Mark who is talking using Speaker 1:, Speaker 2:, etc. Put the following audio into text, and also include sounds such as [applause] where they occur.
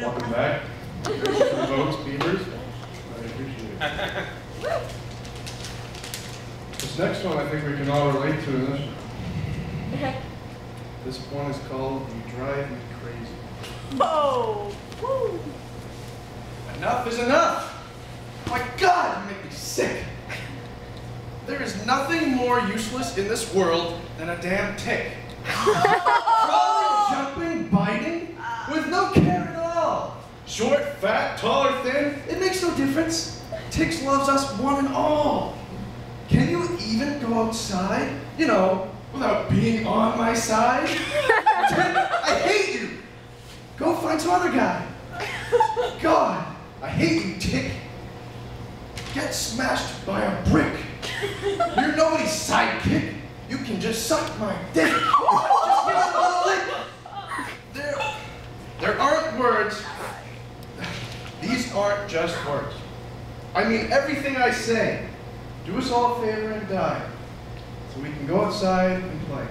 Speaker 1: Welcome back. Thanks for the votes, Beavers. I appreciate it. This next one, I think we can all relate to. This, this one is called "You Drive Me Crazy."
Speaker 2: Oh, woo.
Speaker 3: Enough is enough. My God, you make me sick. There is nothing more useless in this world than a damn tick. [laughs] Short, fat, tall, or thin, it makes no difference. Ticks loves us one and all. Can you even go outside, you know, without being on my side? [laughs] I hate you. Go find some other guy. God, I hate you, Tick. Get smashed by a brick. You're nobody's sidekick. You can just suck my dick. [laughs] Just give it a little lick. There, there aren't words. Aren't just words. I mean everything I say. Do us all a favor and die, so we can go outside and play.